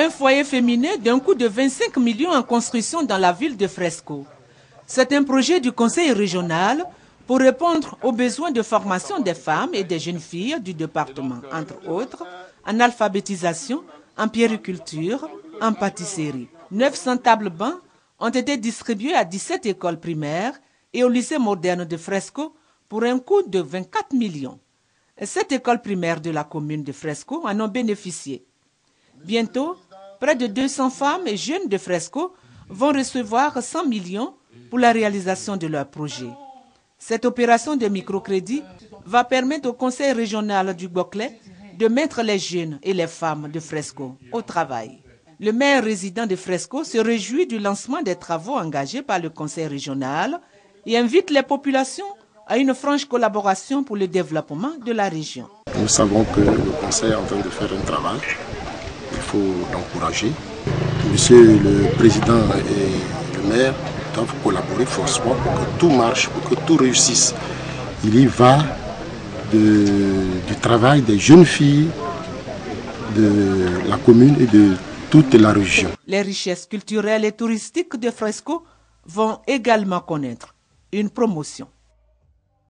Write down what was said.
Un foyer féminin d'un coût de 25 millions en construction dans la ville de Fresco. C'est un projet du conseil régional pour répondre aux besoins de formation des femmes et des jeunes filles du département, entre autres en alphabétisation, en pierriculture, en pâtisserie. 900 tables bancs ont été distribuées à 17 écoles primaires et au lycée moderne de Fresco pour un coût de 24 millions. Cette école primaire de la commune de Fresco en ont bénéficié. Bientôt, près de 200 femmes et jeunes de Fresco vont recevoir 100 millions pour la réalisation de leur projet. Cette opération de microcrédit va permettre au conseil régional du Boclet de mettre les jeunes et les femmes de Fresco au travail. Le maire résident de Fresco se réjouit du lancement des travaux engagés par le conseil régional et invite les populations à une franche collaboration pour le développement de la région. Nous savons que le conseil est en train de faire un travail. Faut l'encourager. Monsieur le président et le maire doivent collaborer forcément pour que tout marche, pour que tout réussisse. Il y va du travail des jeunes filles de la commune et de toute la région. Les richesses culturelles et touristiques de Fresco vont également connaître une promotion.